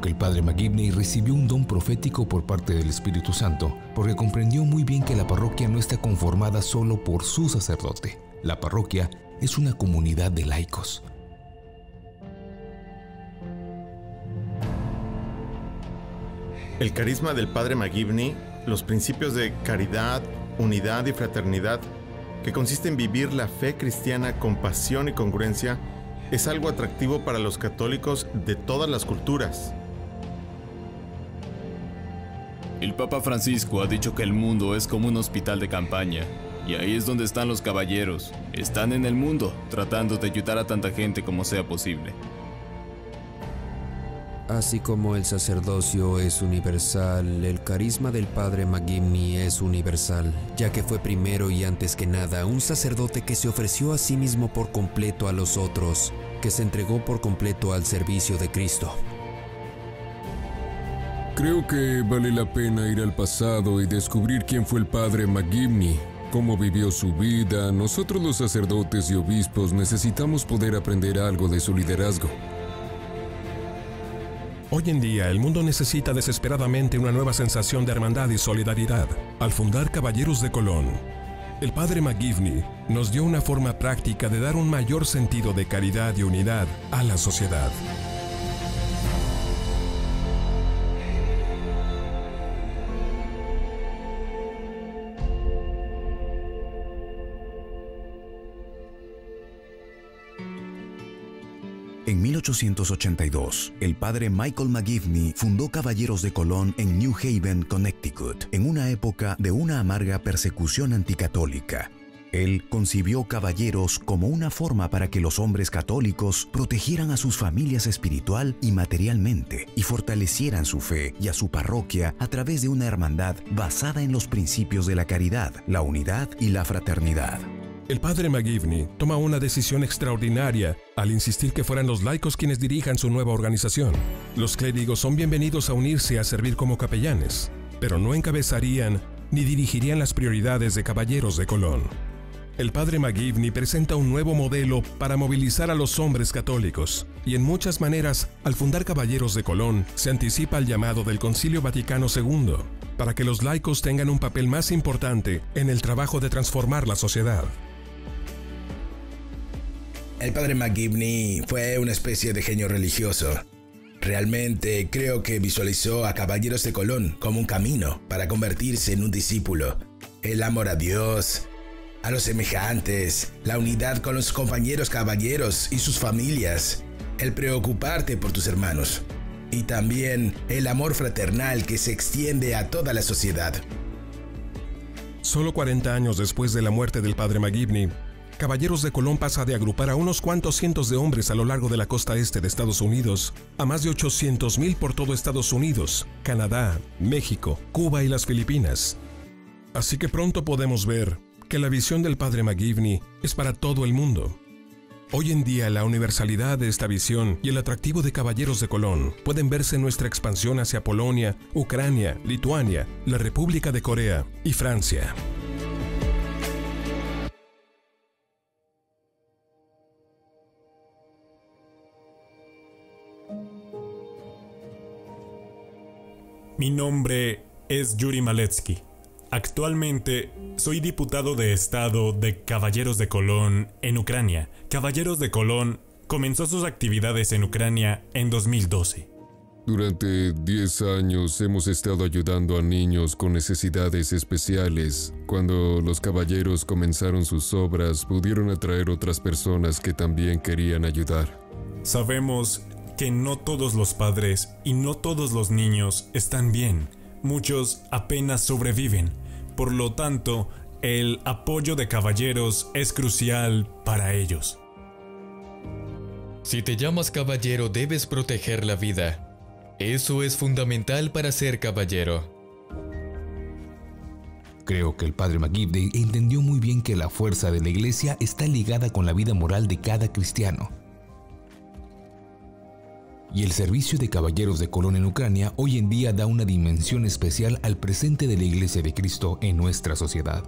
Que el padre McGivney recibió un don profético por parte del Espíritu Santo, porque comprendió muy bien que la parroquia no está conformada solo por su sacerdote. La parroquia es una comunidad de laicos. El carisma del padre McGivney, los principios de caridad, unidad y fraternidad, que consiste en vivir la fe cristiana con pasión y congruencia, es algo atractivo para los católicos de todas las culturas. El Papa Francisco ha dicho que el mundo es como un hospital de campaña, y ahí es donde están los caballeros. Están en el mundo, tratando de ayudar a tanta gente como sea posible. Así como el sacerdocio es universal, el carisma del padre McGivney es universal, ya que fue primero y antes que nada un sacerdote que se ofreció a sí mismo por completo a los otros, que se entregó por completo al servicio de Cristo. Creo que vale la pena ir al pasado y descubrir quién fue el padre McGivney, cómo vivió su vida. Nosotros los sacerdotes y obispos necesitamos poder aprender algo de su liderazgo. Hoy en día el mundo necesita desesperadamente una nueva sensación de hermandad y solidaridad. Al fundar Caballeros de Colón, el padre McGivney nos dio una forma práctica de dar un mayor sentido de caridad y unidad a la sociedad. En 1882, el padre Michael McGivney fundó Caballeros de Colón en New Haven, Connecticut, en una época de una amarga persecución anticatólica. Él concibió caballeros como una forma para que los hombres católicos protegieran a sus familias espiritual y materialmente y fortalecieran su fe y a su parroquia a través de una hermandad basada en los principios de la caridad, la unidad y la fraternidad. El padre McGivney toma una decisión extraordinaria al insistir que fueran los laicos quienes dirijan su nueva organización. Los clérigos son bienvenidos a unirse a servir como capellanes, pero no encabezarían ni dirigirían las prioridades de Caballeros de Colón. El padre McGivney presenta un nuevo modelo para movilizar a los hombres católicos, y en muchas maneras, al fundar Caballeros de Colón, se anticipa el llamado del Concilio Vaticano II, para que los laicos tengan un papel más importante en el trabajo de transformar la sociedad. El padre McGivney fue una especie de genio religioso. Realmente creo que visualizó a Caballeros de Colón como un camino para convertirse en un discípulo. El amor a Dios, a los semejantes, la unidad con los compañeros caballeros y sus familias, el preocuparte por tus hermanos y también el amor fraternal que se extiende a toda la sociedad. Solo 40 años después de la muerte del padre McGivney, Caballeros de Colón pasa de agrupar a unos cuantos cientos de hombres a lo largo de la costa este de Estados Unidos a más de 800 mil por todo Estados Unidos, Canadá, México, Cuba y las Filipinas. Así que pronto podemos ver que la visión del padre McGivney es para todo el mundo. Hoy en día la universalidad de esta visión y el atractivo de Caballeros de Colón pueden verse en nuestra expansión hacia Polonia, Ucrania, Lituania, la República de Corea y Francia. Mi nombre es Yuri Maletsky. Actualmente soy diputado de Estado de Caballeros de Colón en Ucrania. Caballeros de Colón comenzó sus actividades en Ucrania en 2012. Durante 10 años hemos estado ayudando a niños con necesidades especiales. Cuando los caballeros comenzaron sus obras, pudieron atraer otras personas que también querían ayudar. Sabemos que no todos los padres y no todos los niños están bien. Muchos apenas sobreviven. Por lo tanto, el apoyo de caballeros es crucial para ellos. Si te llamas caballero debes proteger la vida. Eso es fundamental para ser caballero. Creo que el padre McGivney entendió muy bien que la fuerza de la iglesia está ligada con la vida moral de cada cristiano y el servicio de caballeros de Colón en Ucrania hoy en día da una dimensión especial al presente de la Iglesia de Cristo en nuestra sociedad.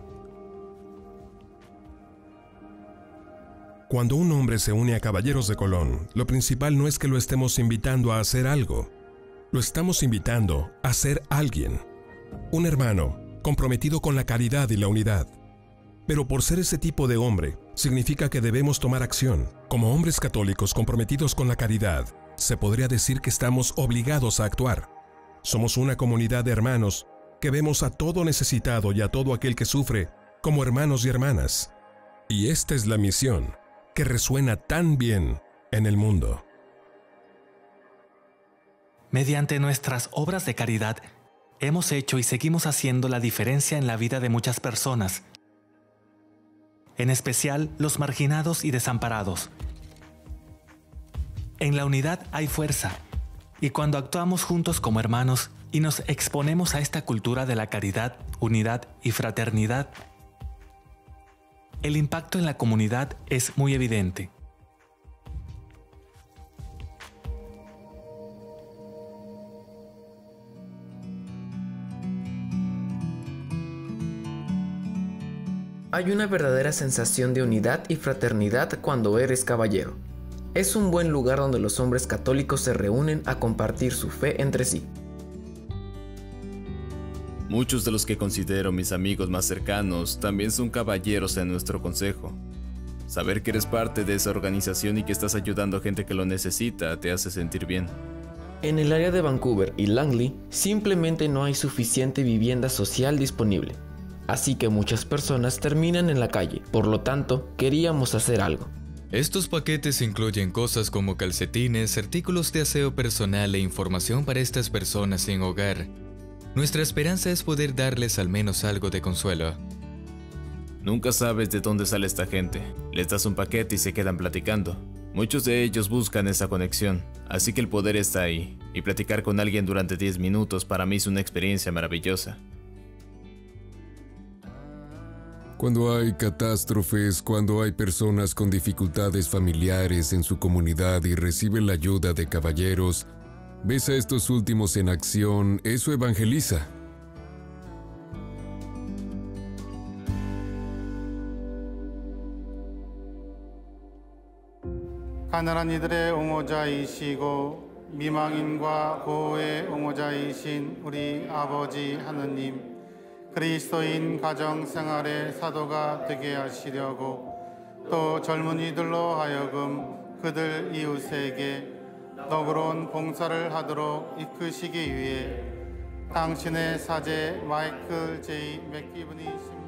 Cuando un hombre se une a Caballeros de Colón, lo principal no es que lo estemos invitando a hacer algo, Lo estamos invitando a ser alguien, un hermano comprometido con la caridad y la unidad. Pero por ser ese tipo de hombre, significa que debemos tomar acción. Como hombres católicos comprometidos con la caridad, se podría decir que estamos obligados a actuar. Somos una comunidad de hermanos que vemos a todo necesitado y a todo aquel que sufre como hermanos y hermanas. Y esta es la misión que resuena tan bien en el mundo. Mediante nuestras obras de caridad, hemos hecho y seguimos haciendo la diferencia en la vida de muchas personas, en especial los marginados y desamparados. En la unidad hay fuerza, y cuando actuamos juntos como hermanos y nos exponemos a esta cultura de la caridad, unidad y fraternidad, el impacto en la comunidad es muy evidente. Hay una verdadera sensación de unidad y fraternidad cuando eres caballero. Es un buen lugar donde los hombres católicos se reúnen a compartir su fe entre sí. Muchos de los que considero mis amigos más cercanos también son caballeros en nuestro consejo. Saber que eres parte de esa organización y que estás ayudando a gente que lo necesita te hace sentir bien. En el área de Vancouver y Langley simplemente no hay suficiente vivienda social disponible así que muchas personas terminan en la calle, por lo tanto, queríamos hacer algo. Estos paquetes incluyen cosas como calcetines, artículos de aseo personal e información para estas personas sin hogar. Nuestra esperanza es poder darles al menos algo de consuelo. Nunca sabes de dónde sale esta gente. Les das un paquete y se quedan platicando. Muchos de ellos buscan esa conexión, así que el poder está ahí, y platicar con alguien durante 10 minutos para mí es una experiencia maravillosa. Cuando hay catástrofes, cuando hay personas con dificultades familiares en su comunidad y reciben la ayuda de caballeros, ves a estos últimos en acción, eso evangeliza. 가난한 이들의 옹호자이시고 미망인과 고의 옹호자이신 우리 아버지 하느님 그리스도인 가정 생활의 사도가 되게 하시려고 또 젊은이들로 하여금 그들 이웃에게 너그러운 봉사를 하도록 이끄시기 위해 당신의 사제 마이클 제이 맥기브니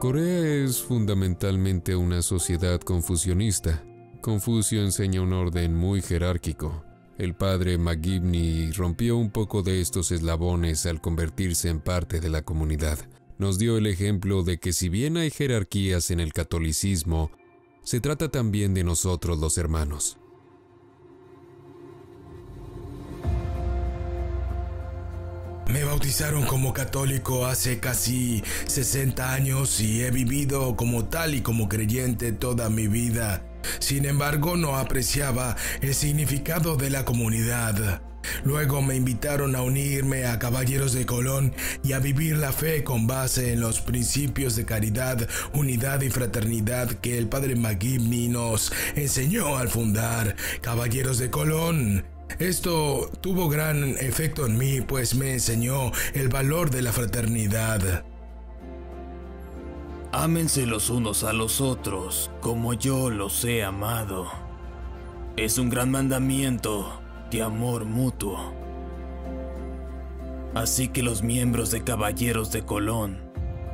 Corea es fundamentalmente una sociedad confusionista. Confucio enseña un orden muy jerárquico. El padre McGivney rompió un poco de estos eslabones al convertirse en parte de la comunidad. Nos dio el ejemplo de que si bien hay jerarquías en el catolicismo, se trata también de nosotros los hermanos. Me bautizaron como católico hace casi 60 años y he vivido como tal y como creyente toda mi vida. Sin embargo, no apreciaba el significado de la comunidad. Luego me invitaron a unirme a Caballeros de Colón y a vivir la fe con base en los principios de caridad, unidad y fraternidad que el padre McGivney nos enseñó al fundar Caballeros de Colón. Esto tuvo gran efecto en mí, pues me enseñó el valor de la fraternidad. Ámense los unos a los otros como yo los he amado. Es un gran mandamiento de amor mutuo. Así que los miembros de Caballeros de Colón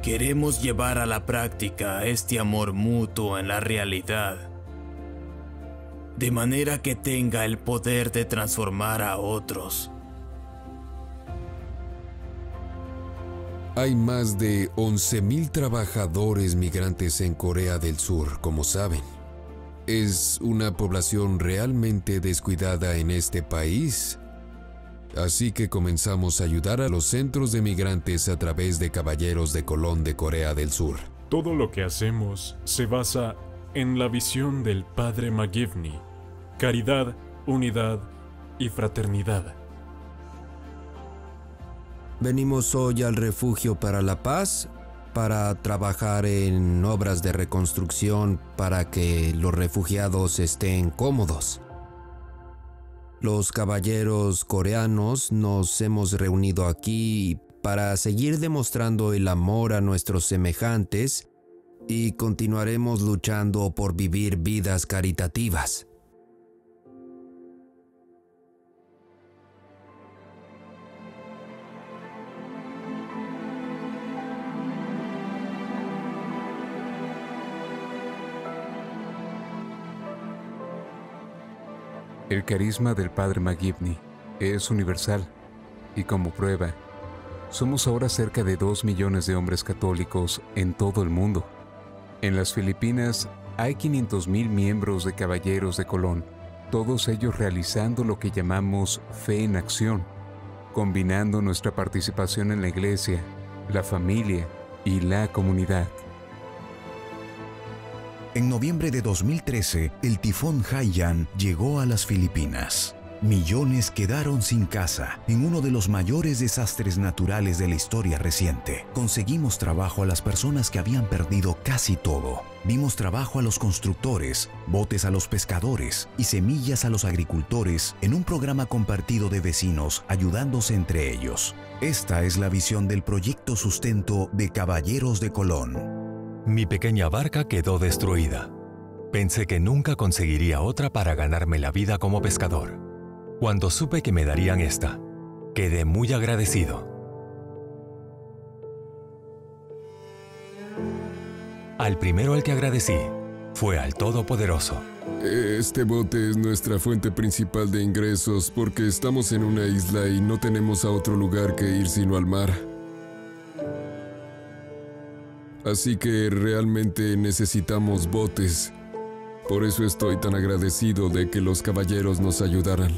queremos llevar a la práctica este amor mutuo en la realidad, de manera que tenga el poder de transformar a otros Hay más de 11.000 trabajadores migrantes en Corea del Sur, como saben. Es una población realmente descuidada en este país. Así que comenzamos a ayudar a los centros de migrantes a través de Caballeros de Colón de Corea del Sur. Todo lo que hacemos se basa en la visión del Padre McGivney. Caridad, unidad y fraternidad. Venimos hoy al refugio para la paz para trabajar en obras de reconstrucción para que los refugiados estén cómodos. Los caballeros coreanos nos hemos reunido aquí para seguir demostrando el amor a nuestros semejantes y continuaremos luchando por vivir vidas caritativas. El carisma del Padre McGivney es universal y como prueba, somos ahora cerca de 2 millones de hombres católicos en todo el mundo. En las Filipinas hay 500.000 miembros de Caballeros de Colón, todos ellos realizando lo que llamamos fe en acción, combinando nuestra participación en la iglesia, la familia y la comunidad. En noviembre de 2013, el tifón Haiyan llegó a las Filipinas. Millones quedaron sin casa en uno de los mayores desastres naturales de la historia reciente. Conseguimos trabajo a las personas que habían perdido casi todo. Dimos trabajo a los constructores, botes a los pescadores y semillas a los agricultores en un programa compartido de vecinos ayudándose entre ellos. Esta es la visión del proyecto sustento de Caballeros de Colón. Mi pequeña barca quedó destruida. Pensé que nunca conseguiría otra para ganarme la vida como pescador. Cuando supe que me darían esta, quedé muy agradecido. Al primero al que agradecí fue al Todopoderoso. Este bote es nuestra fuente principal de ingresos porque estamos en una isla y no tenemos a otro lugar que ir sino al mar. Así que realmente necesitamos botes. Por eso estoy tan agradecido de que los caballeros nos ayudaran.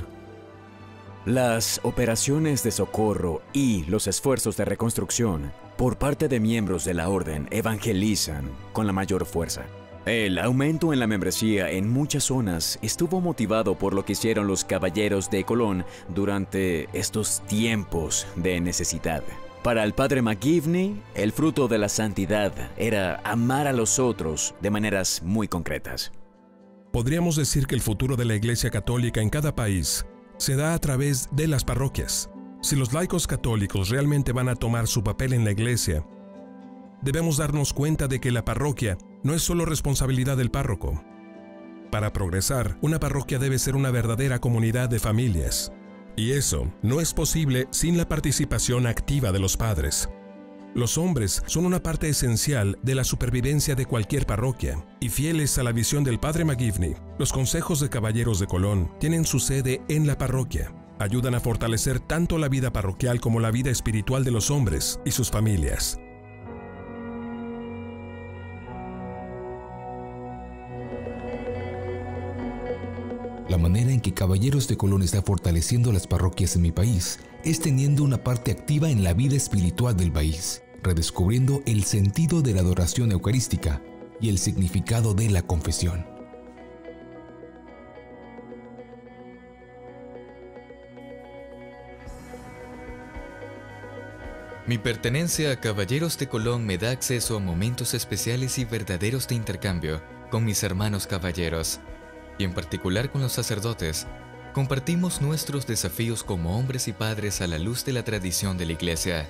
Las operaciones de socorro y los esfuerzos de reconstrucción por parte de miembros de la orden evangelizan con la mayor fuerza. El aumento en la membresía en muchas zonas estuvo motivado por lo que hicieron los caballeros de Colón durante estos tiempos de necesidad. Para el padre McGivney, el fruto de la santidad era amar a los otros de maneras muy concretas. Podríamos decir que el futuro de la Iglesia Católica en cada país se da a través de las parroquias. Si los laicos católicos realmente van a tomar su papel en la Iglesia, debemos darnos cuenta de que la parroquia no es solo responsabilidad del párroco. Para progresar, una parroquia debe ser una verdadera comunidad de familias, y eso no es posible sin la participación activa de los padres. Los hombres son una parte esencial de la supervivencia de cualquier parroquia, y fieles a la visión del padre McGivney, los consejos de caballeros de Colón tienen su sede en la parroquia. Ayudan a fortalecer tanto la vida parroquial como la vida espiritual de los hombres y sus familias. La manera en que Caballeros de Colón está fortaleciendo las parroquias en mi país es teniendo una parte activa en la vida espiritual del país, redescubriendo el sentido de la adoración eucarística y el significado de la confesión. Mi pertenencia a Caballeros de Colón me da acceso a momentos especiales y verdaderos de intercambio con mis hermanos caballeros y en particular con los sacerdotes, compartimos nuestros desafíos como hombres y padres a la luz de la tradición de la Iglesia.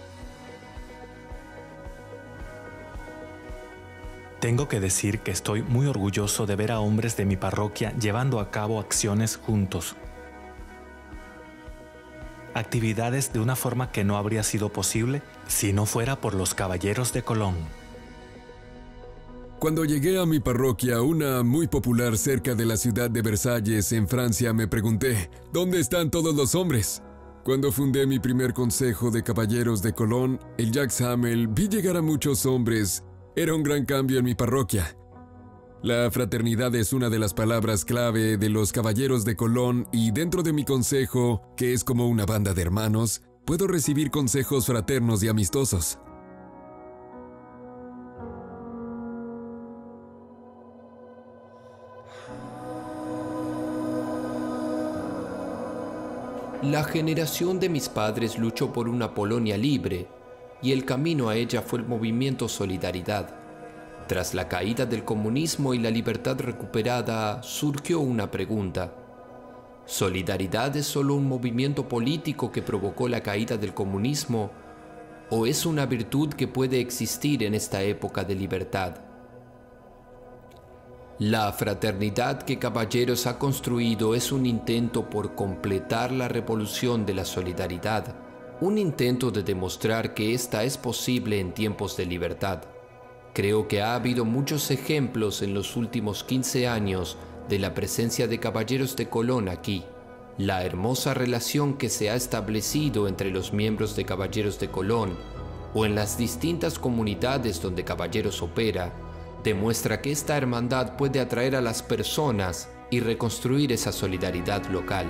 Tengo que decir que estoy muy orgulloso de ver a hombres de mi parroquia llevando a cabo acciones juntos. Actividades de una forma que no habría sido posible si no fuera por los caballeros de Colón. Cuando llegué a mi parroquia, una muy popular cerca de la ciudad de Versalles, en Francia, me pregunté, ¿dónde están todos los hombres? Cuando fundé mi primer consejo de caballeros de Colón, el Jacques Hamel, vi llegar a muchos hombres. Era un gran cambio en mi parroquia. La fraternidad es una de las palabras clave de los caballeros de Colón y dentro de mi consejo, que es como una banda de hermanos, puedo recibir consejos fraternos y amistosos. La generación de mis padres luchó por una Polonia libre y el camino a ella fue el movimiento Solidaridad. Tras la caída del comunismo y la libertad recuperada, surgió una pregunta. ¿Solidaridad es solo un movimiento político que provocó la caída del comunismo o es una virtud que puede existir en esta época de libertad? La fraternidad que Caballeros ha construido es un intento por completar la revolución de la solidaridad, un intento de demostrar que esta es posible en tiempos de libertad. Creo que ha habido muchos ejemplos en los últimos 15 años de la presencia de caballeros de Colón aquí, la hermosa relación que se ha establecido entre los miembros de Caballeros de Colón o en las distintas comunidades donde Caballeros opera, demuestra que esta hermandad puede atraer a las personas y reconstruir esa solidaridad local.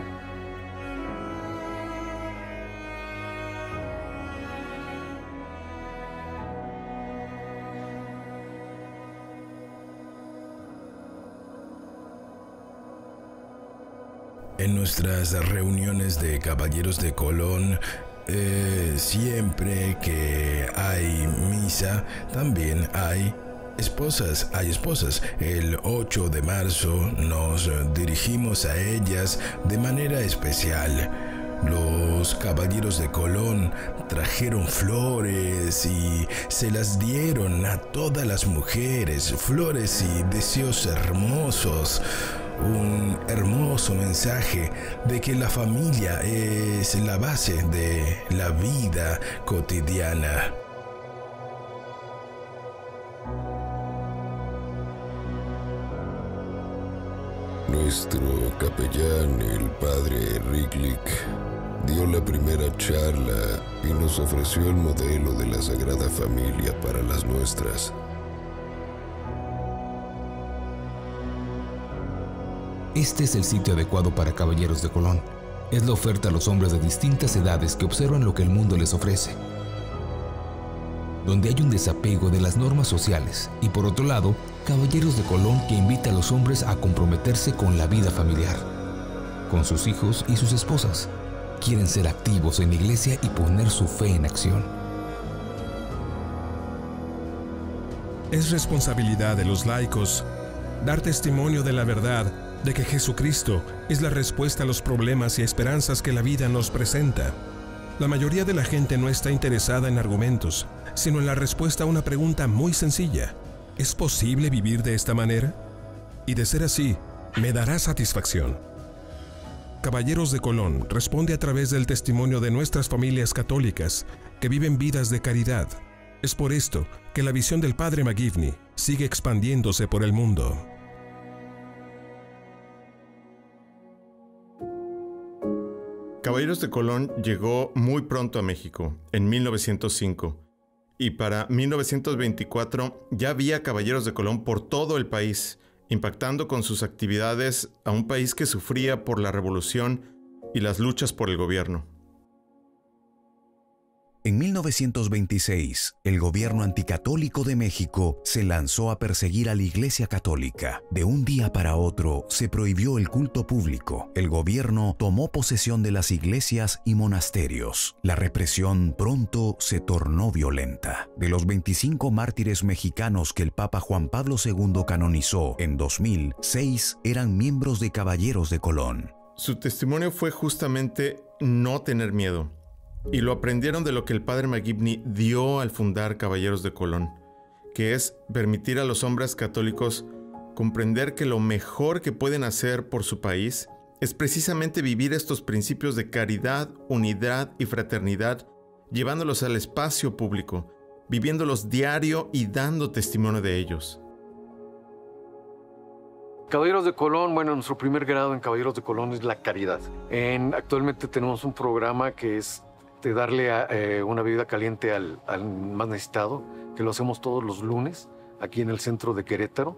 En nuestras reuniones de caballeros de Colón, eh, siempre que hay misa, también hay esposas, hay esposas. El 8 de marzo nos dirigimos a ellas de manera especial. Los caballeros de Colón trajeron flores y se las dieron a todas las mujeres, flores y deseos hermosos un hermoso mensaje de que la familia es la base de la vida cotidiana. Nuestro capellán, el padre Ricklick, dio la primera charla y nos ofreció el modelo de la Sagrada Familia para las nuestras. Este es el sitio adecuado para Caballeros de Colón. Es la oferta a los hombres de distintas edades que observan lo que el mundo les ofrece. Donde hay un desapego de las normas sociales y por otro lado, Caballeros de Colón que invita a los hombres a comprometerse con la vida familiar, con sus hijos y sus esposas. Quieren ser activos en la iglesia y poner su fe en acción. Es responsabilidad de los laicos dar testimonio de la verdad de que Jesucristo es la respuesta a los problemas y esperanzas que la vida nos presenta. La mayoría de la gente no está interesada en argumentos, sino en la respuesta a una pregunta muy sencilla. ¿Es posible vivir de esta manera? Y de ser así, me dará satisfacción. Caballeros de Colón responde a través del testimonio de nuestras familias católicas que viven vidas de caridad. Es por esto que la visión del Padre McGivney sigue expandiéndose por el mundo. Caballeros de Colón llegó muy pronto a México, en 1905, y para 1924 ya había Caballeros de Colón por todo el país, impactando con sus actividades a un país que sufría por la revolución y las luchas por el gobierno. En 1926, el gobierno anticatólico de México se lanzó a perseguir a la Iglesia Católica. De un día para otro, se prohibió el culto público. El gobierno tomó posesión de las iglesias y monasterios. La represión pronto se tornó violenta. De los 25 mártires mexicanos que el Papa Juan Pablo II canonizó en 2006, eran miembros de Caballeros de Colón. Su testimonio fue justamente no tener miedo y lo aprendieron de lo que el padre McGibney dio al fundar Caballeros de Colón, que es permitir a los hombres católicos comprender que lo mejor que pueden hacer por su país es precisamente vivir estos principios de caridad, unidad y fraternidad, llevándolos al espacio público, viviéndolos diario y dando testimonio de ellos. Caballeros de Colón, bueno, nuestro primer grado en Caballeros de Colón es la caridad. En, actualmente tenemos un programa que es de darle eh, una bebida caliente al, más necesitado, que lo hacemos todos los lunes aquí en el centro de Querétaro.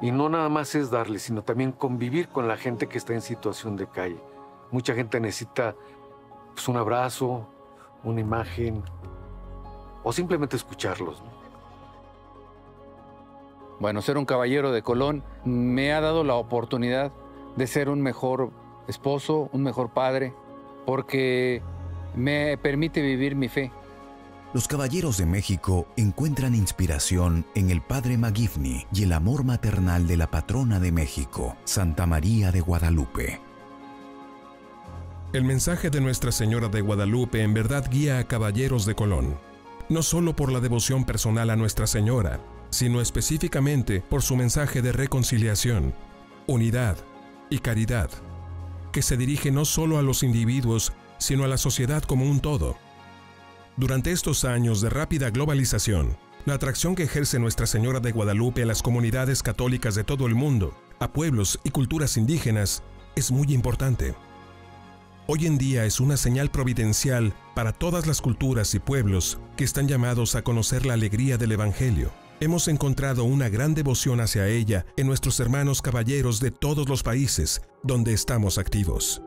Y no nada más es darle, sino también convivir con la gente que está en situación de calle. Mucha gente necesita pues, un abrazo, una imagen o simplemente escucharlos. Bueno, ser un caballero de Colón me ha dado la oportunidad de ser un mejor esposo, un mejor padre, porque me permite vivir mi fe. Los caballeros de México encuentran inspiración en el Padre Magifni y el amor maternal de la patrona de México, Santa María de Guadalupe. El mensaje de Nuestra Señora de Guadalupe en verdad guía a caballeros de Colón, no solo por la devoción personal a Nuestra Señora, sino específicamente por su mensaje de reconciliación, unidad y caridad, que se dirige no solo a los individuos, sino a la sociedad como un todo. Durante estos años de rápida globalización, la atracción que ejerce Nuestra Señora de Guadalupe a las comunidades católicas de todo el mundo, a pueblos y culturas indígenas, es muy importante. Hoy en día es una señal providencial para todas las culturas y pueblos que están llamados a conocer la alegría del Evangelio. Hemos encontrado una gran devoción hacia ella en nuestros hermanos caballeros de todos los países donde estamos activos.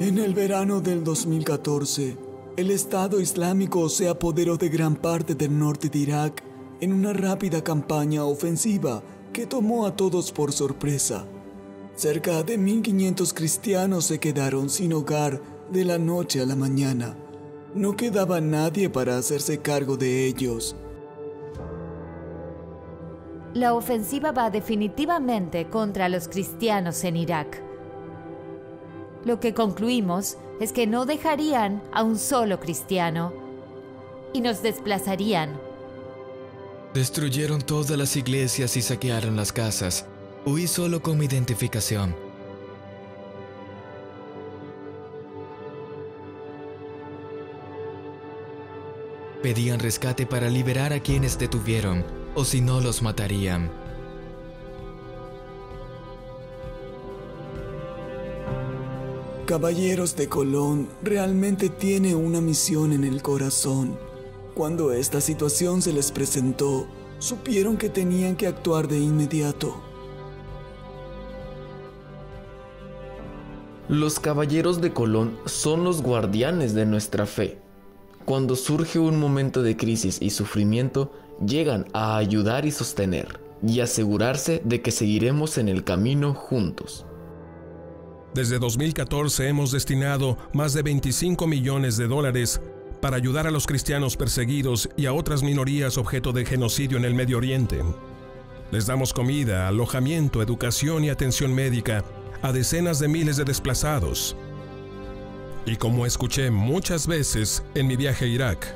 En el verano del 2014, el Estado Islámico se apoderó de gran parte del norte de Irak en una rápida campaña ofensiva que tomó a todos por sorpresa. Cerca de 1.500 cristianos se quedaron sin hogar de la noche a la mañana. No quedaba nadie para hacerse cargo de ellos. La ofensiva va definitivamente contra los cristianos en Irak. Lo que concluimos es que no dejarían a un solo cristiano y nos desplazarían. Destruyeron todas las iglesias y saquearon las casas. Huí solo con mi identificación. Pedían rescate para liberar a quienes detuvieron, o si no los matarían. Caballeros de Colón realmente tiene una misión en el corazón. Cuando esta situación se les presentó, supieron que tenían que actuar de inmediato. Los caballeros de Colón son los guardianes de nuestra fe. Cuando surge un momento de crisis y sufrimiento, llegan a ayudar y sostener, y asegurarse de que seguiremos en el camino juntos. Desde 2014 hemos destinado más de 25 millones de dólares para ayudar a los cristianos perseguidos y a otras minorías objeto de genocidio en el Medio Oriente. Les damos comida, alojamiento, educación y atención médica a decenas de miles de desplazados. Y como escuché muchas veces en mi viaje a Irak,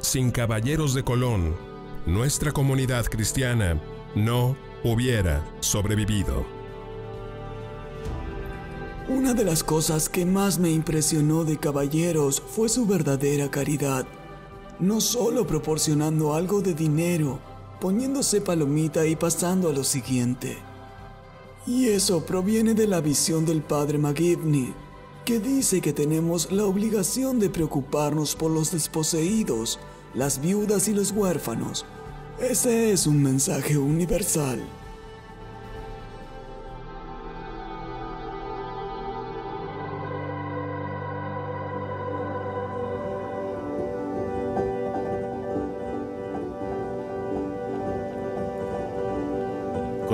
sin caballeros de Colón, nuestra comunidad cristiana no hubiera sobrevivido. Una de las cosas que más me impresionó de Caballeros fue su verdadera caridad. No solo proporcionando algo de dinero, poniéndose palomita y pasando a lo siguiente. Y eso proviene de la visión del padre McGivney, que dice que tenemos la obligación de preocuparnos por los desposeídos, las viudas y los huérfanos. Ese es un mensaje universal.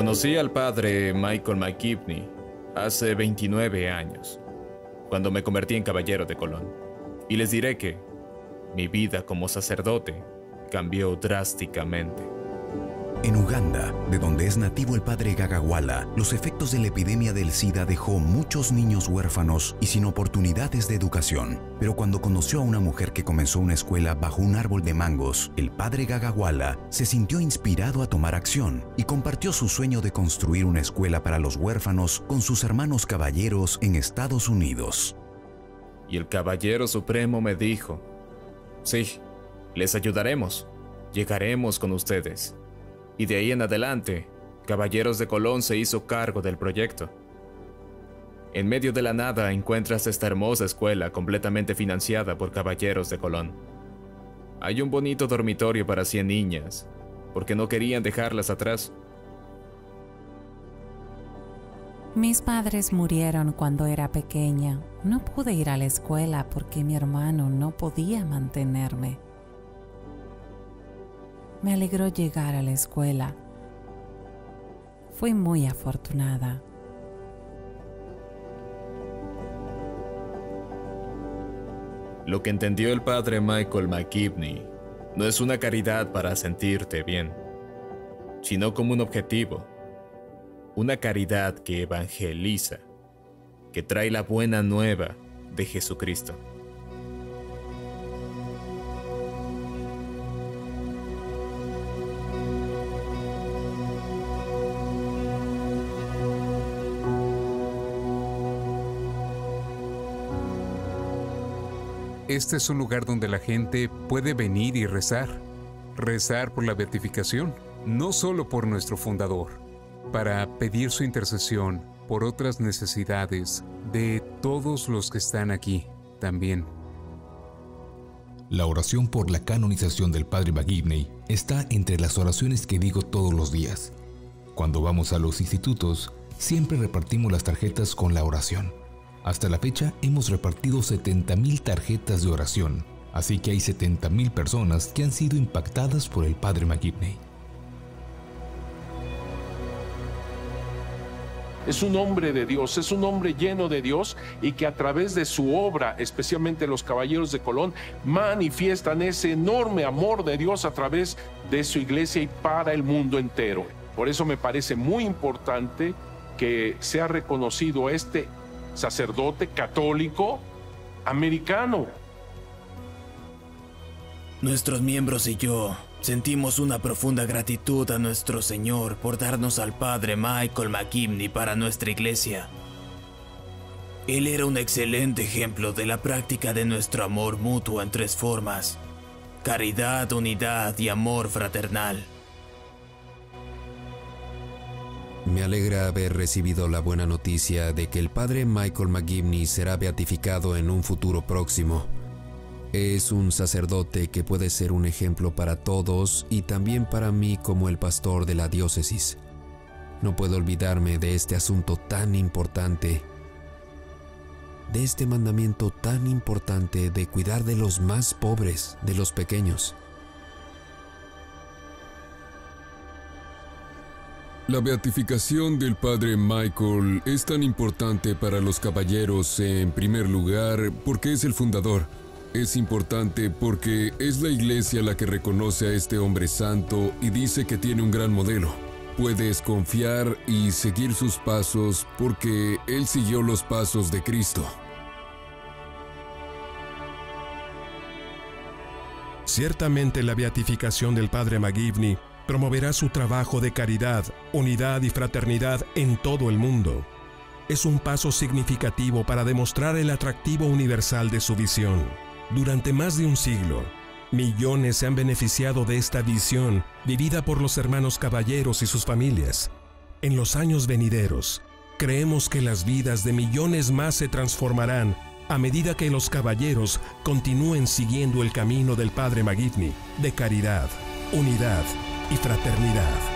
Conocí al padre Michael McGivney hace 29 años, cuando me convertí en caballero de Colón. Y les diré que mi vida como sacerdote cambió drásticamente. En Uganda, de donde es nativo el padre Gagawala, los efectos de la epidemia del SIDA dejó muchos niños huérfanos y sin oportunidades de educación. Pero cuando conoció a una mujer que comenzó una escuela bajo un árbol de mangos, el padre Gagawala se sintió inspirado a tomar acción y compartió su sueño de construir una escuela para los huérfanos con sus hermanos caballeros en Estados Unidos. Y el caballero supremo me dijo, sí, les ayudaremos, llegaremos con ustedes. Y de ahí en adelante, Caballeros de Colón se hizo cargo del proyecto. En medio de la nada encuentras esta hermosa escuela completamente financiada por Caballeros de Colón. Hay un bonito dormitorio para 100 niñas, porque no querían dejarlas atrás. Mis padres murieron cuando era pequeña. No pude ir a la escuela porque mi hermano no podía mantenerme. Me alegró llegar a la escuela. Fui muy afortunada. Lo que entendió el padre Michael McGivney No es una caridad para sentirte bien, sino como un objetivo. Una caridad que evangeliza, que trae la buena nueva de Jesucristo. Este es un lugar donde la gente puede venir y rezar. Rezar por la beatificación, no solo por nuestro fundador, para pedir su intercesión por otras necesidades de todos los que están aquí también. La oración por la canonización del Padre McGivney está entre las oraciones que digo todos los días. Cuando vamos a los institutos, siempre repartimos las tarjetas con la oración. Hasta la fecha hemos repartido 70.000 tarjetas de oración, así que hay 70.000 personas que han sido impactadas por el Padre McGivney. Es un hombre de Dios, es un hombre lleno de Dios y que a través de su obra, especialmente los Caballeros de Colón, manifiestan ese enorme amor de Dios a través de su iglesia y para el mundo entero. Por eso me parece muy importante que sea reconocido este sacerdote católico americano. Nuestros miembros y yo sentimos una profunda gratitud a nuestro Señor por darnos al Padre Michael McKimney para nuestra iglesia. Él era un excelente ejemplo de la práctica de nuestro amor mutuo en tres formas. Caridad, unidad y amor fraternal. Me alegra haber recibido la buena noticia de que el padre Michael McGivney será beatificado en un futuro próximo. Es un sacerdote que puede ser un ejemplo para todos y también para mí como el pastor de la diócesis. No puedo olvidarme de este asunto tan importante, de este mandamiento tan importante de cuidar de los más pobres, de los pequeños. La beatificación del Padre Michael es tan importante para los caballeros en primer lugar porque es el fundador. Es importante porque es la iglesia la que reconoce a este hombre santo y dice que tiene un gran modelo. Puedes confiar y seguir sus pasos porque él siguió los pasos de Cristo. Ciertamente la beatificación del Padre McGivney promoverá su trabajo de caridad, unidad y fraternidad en todo el mundo. Es un paso significativo para demostrar el atractivo universal de su visión. Durante más de un siglo, millones se han beneficiado de esta visión vivida por los hermanos caballeros y sus familias. En los años venideros, creemos que las vidas de millones más se transformarán a medida que los caballeros continúen siguiendo el camino del Padre Magivni de caridad, unidad y fraternidad.